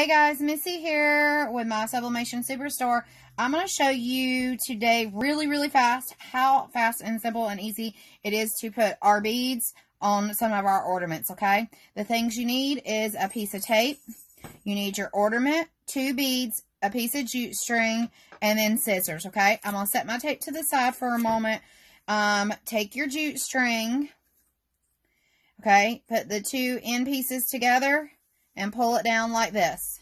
Hey guys, Missy here with my Sublimation Superstore. I'm going to show you today really, really fast how fast and simple and easy it is to put our beads on some of our ornaments, okay? The things you need is a piece of tape. You need your ornament, two beads, a piece of jute string, and then scissors, okay? I'm going to set my tape to the side for a moment. Um, take your jute string, okay? Put the two end pieces together and pull it down like this.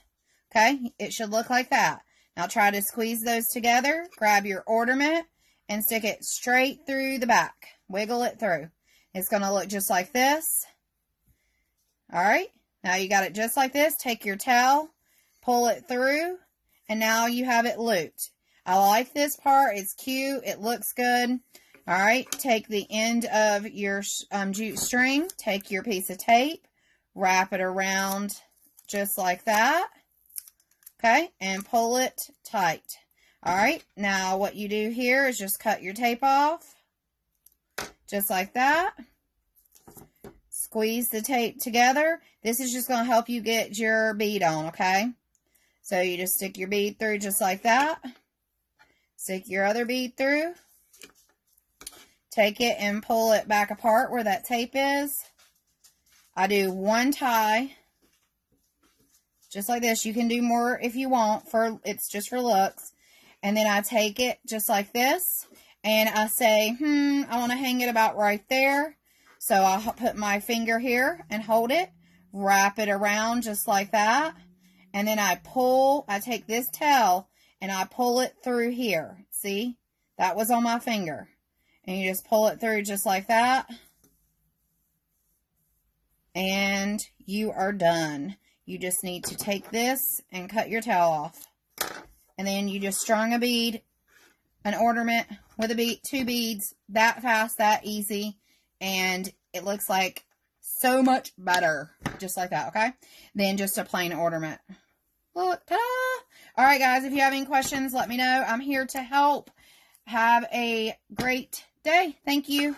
Okay, it should look like that. Now try to squeeze those together. Grab your ornament and stick it straight through the back. Wiggle it through. It's going to look just like this. All right, now you got it just like this. Take your towel, pull it through, and now you have it looped. I like this part. It's cute. It looks good. All right, take the end of your um, jute string, take your piece of tape, wrap it around just like that. Okay, and pull it tight. All right, now what you do here is just cut your tape off, just like that. Squeeze the tape together. This is just going to help you get your bead on, okay? So you just stick your bead through just like that. Stick your other bead through. Take it and pull it back apart where that tape is. I do one tie, just like this. You can do more if you want, for it's just for looks. And then I take it just like this, and I say, hmm, I want to hang it about right there. So I'll put my finger here and hold it, wrap it around just like that. And then I pull, I take this tail and I pull it through here. See, that was on my finger. And you just pull it through just like that and you are done. You just need to take this and cut your towel off. And then you just strung a bead, an ornament with a bead, two beads, that fast, that easy. And it looks like so much better. Just like that, okay? Than just a plain ornament. Look, ta-da! All right, guys, if you have any questions, let me know. I'm here to help. Have a great day. Thank you.